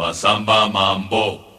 Masamba Mambo.